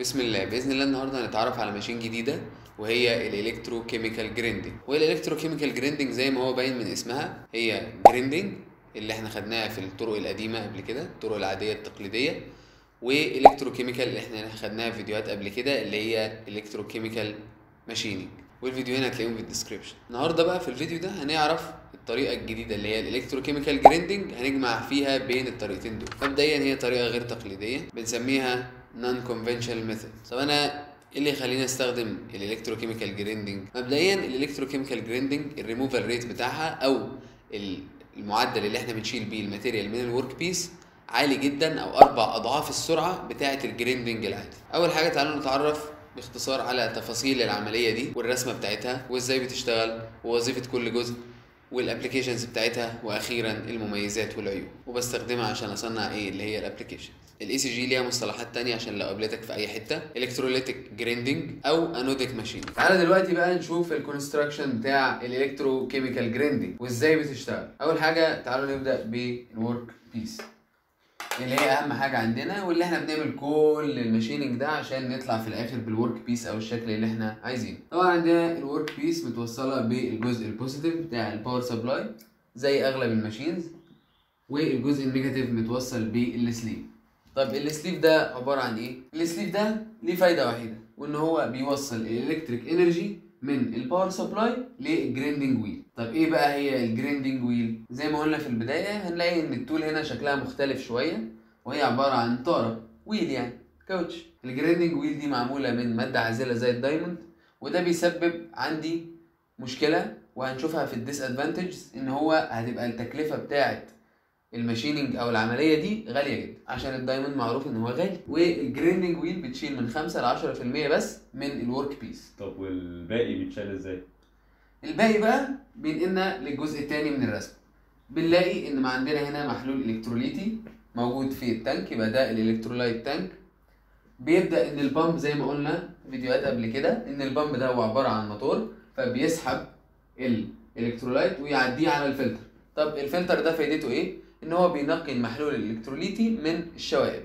بسم الله. بإذن الله النهارده هنتعرف على machine جديدة وهي ال electrochemical grinding وال electrochemical grinding زي ما هو باين من اسمها هي grinding اللي إحنا خدناها في الطرق القديمة قبل كده الطرق العادية التقليدية و electrochemical اللي إحنا خدناها في فيديوهات قبل كده اللي هي electrochemical machining والفيديوهين هتلاقيهم في ال description النهارده بقى في الفيديو ده هنعرف الطريقة الجديدة اللي هي ال electrochemical grinding هنجمع فيها بين الطريقتين دول. مبدئيا هي طريقة غير تقليدية بنسميها non-conventional method طب أنا إيه اللي يخليني أستخدم الالكترو كيميكال جريندنج مبدئيا الالكترو كيميكال جريندنج الريموفال ريت بتاعها أو المعدل اللي إحنا بنشيل بيه ال material من ال workpiece عالي جدا أو أربع أضعاف السرعة بتاعة ال grinding العادي. أول حاجة تعالوا نتعرف باختصار على تفاصيل العملية دي والرسمة بتاعتها وإزاي بتشتغل ووظيفة كل جزء. وال applications بتاعتها وأخيرا المميزات والعيوب. وبستخدمها عشان أصنع إيه؟ اللي هي ال application ال ECG ليها مصطلحات تانية عشان لو قابلتك في أي حتة. electrolytic grinding أو anodic machining تعالى دلوقتي بقى نشوف ال construction بتاع ال electrochemical grinding وإزاي بتشتغل؟ أول حاجة تعالوا نبدأ بال workpiece اللي هي أهم حاجة عندنا واللي إحنا بنعمل كل ال machining ده عشان نطلع في الآخر بال workpiece أو الشكل اللي إحنا عايزينه. طبعا عندنا ال workpiece متوصلة بالجزء ال positive بتاع ال power supply زي أغلب ال machines والجزء ال negative متوصل بال sleeve طب ال sleeve ده عبارة عن إيه؟ ال sleeve ده ليه فايدة وحيده وإن هو بيوصل ال electric energy من ال power supply لل grinding wheel طب إيه بقى هي ال grinding wheel زي ما قلنا في البداية هنلاقي إن ال tool هنا شكلها مختلف شوية وهي عبارة عن طارة wheel يعني كاوتش ال grinding wheel دي معمولة من مادة عازلة زي ال diamond وده بيسبب عندي مشكلة وهنشوفها في ال disadvantages إن هو هتبقى التكلفة بتاعه ال machining أو العملية دي غالية جدا عشان ال diamond معروف إن هو غالي وال grinding wheel بتشيل من 5 ل 10% بس من ال workpiece طب والباقي بيتشال إزاي؟ الباقي بقى بينقلنا للجزء الثاني من الرسم. بنلاقي إن ما عندنا هنا محلول الكتروليتي موجود في ال tank يبقى ده ال electrolyte tank بيبدأ إن ال pump زي ما قلنا في فيديوهات قبل كده إن ال pump ده هو عبارة عن موتور فبيسحب ال electrolyte ويعديه على الفلتر طب الفلتر ده فايدته إيه؟ إن هو بينقي المحلول الإلكتروليتي من الشوائب.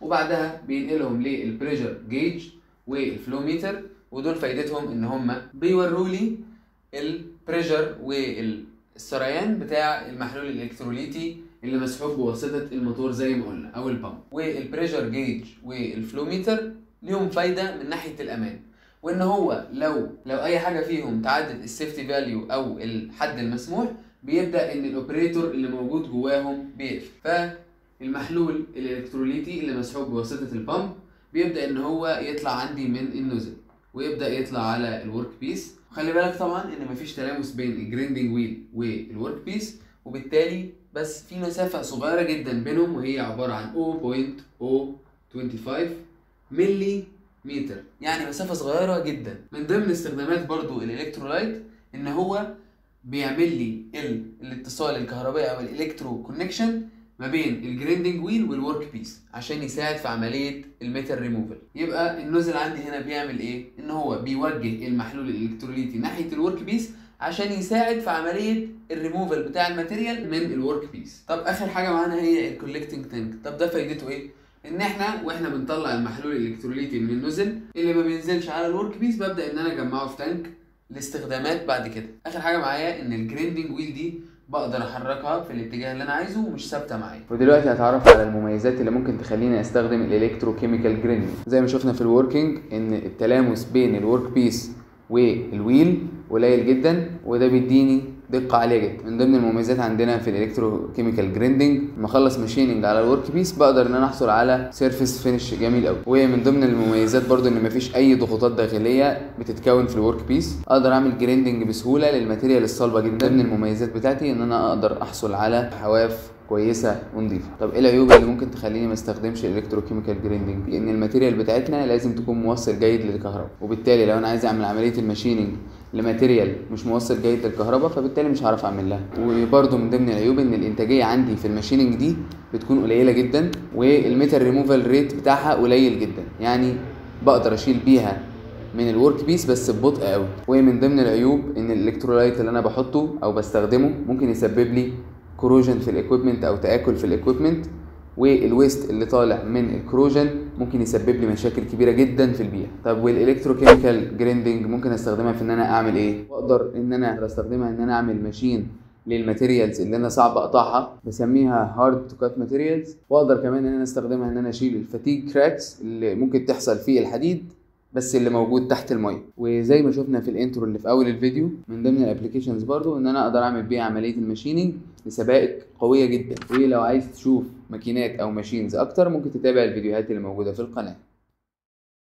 وبعدها بينقلهم لل pressure gauge وال flowmeter ودول فايدتهم إن هم بيوروا لي ال pressure والسريان بتاع المحلول الإلكتروليتي اللي مسحوب بواسطة الموتور زي ما قلنا أو ال pump وال pressure gauge وال flowmeter ليهم فايدة من ناحية الأمان. وإن هو لو لو أي حاجة فيهم تعدت ال safety value أو الحد المسموح بيبدأ إن ال operator اللي موجود جواهم بيقفل. فالمحلول الإلكتروليتي اللي مسحوب بواسطة ال pump بيبدأ إن هو يطلع عندي من ال nozzle ويبدأ يطلع على ال workpiece خلي بالك طبعا إن مفيش تلامس بين ال grinding wheel وال workpiece وبالتالي بس في مسافة صغيرة جدا بينهم وهي عبارة عن 0.025 ملي متر يعني مسافة صغيرة جدا. من ضمن استخدامات برضو ال electrolyte إن هو بيعمل لي ال... الاتصال الكهربائي أو ال electro connection ما بين ال grinding wheel وال workpiece عشان يساعد في عملية الميتال ريموفال يبقى ال nozzle عندي هنا بيعمل إيه؟ إن هو بيوجه المحلول الإلكتروليتي ناحية ال workpiece عشان يساعد في عملية الريموفال بتاع الماتيريال من الورك بيس طب آخر حاجة معانا هي ال collecting tank طب ده فايدته إيه؟ إن إحنا وإحنا بنطلع المحلول الإلكتروليتي من ال nozzle اللي ما بينزلش على ال workpiece ببدأ إن أنا أجمعه في tank لاستخدامات بعد كده. آخر حاجة معايا إن ال grinding wheel دي بقدر أحركها في الاتجاه اللي أنا عايزه ومش ثابتة معايا. ودلوقتي هتعرف على المميزات اللي ممكن تخليني أستخدم ال electrochemical grinding زي ما شفنا في ال working إن التلامس بين ال workpiece وال wheel قليل جدا وده بيديني دقة عالية جدا. من ضمن المميزات عندنا في ال electrochemical grinding لما اخلص machining على ال workpiece بقدر إن أنا أحصل على surface finish جميل قوي ومن ضمن المميزات برضو إن مفيش أي ضغوطات داخلية بتتكون في ال workpiece أقدر أعمل grinding بسهولة لل material الصلبة جدا. من المميزات بتاعتي إن أنا أقدر أحصل على حواف كويسة ونظيفة. طب إيه العيوب اللي ممكن تخليني ما استخدمش ال electrochemical grinding لأن ال material بتاعتنا لازم تكون موصل جيد للكهرباء. وبالتالي لو أنا عايز أعمل عملية ال machining ل material مش موصل جيد للكهرباء فبالتالي مش هعرف أعمل لها. وبرده من ضمن العيوب إن الإنتاجية عندي في ال machining دي بتكون قليلة جدا والميتال ريموفال ريت بتاعها قليل جدا. يعني بقدر أشيل بيها من ال workpiece بس ببطء قوي ومن ضمن العيوب إن ال electrolyte اللي أنا بحطه أو بستخدمه ممكن يسبب لي corrosion في ال equipment أو تآكل في ال equipment وال waste اللي طالع من ال corrosion ممكن يسبب لي مشاكل كبيرة جدا في البيئة. طب وال electrochemical grinding ممكن أستخدمها في إن أنا أعمل إيه؟ وأقدر إن أنا أستخدمها إن أنا أعمل machining لل materials اللي أنا صعب أقطعها بسميها hard to cut materials وأقدر كمان إن أنا أستخدمها إن أنا أشيل ال fatigue cracks اللي ممكن تحصل في الحديد بس اللي موجود تحت المية. وزي ما شفنا في ال intro اللي في أول الفيديو من ضمن ال applications برضو إن أنا أقدر أعمل بيها عملية ال machining لسبائك قوية جدا. ولو عايز تشوف ماكينات أو machines أكتر ممكن تتابع الفيديوهات اللي موجودة في القناة.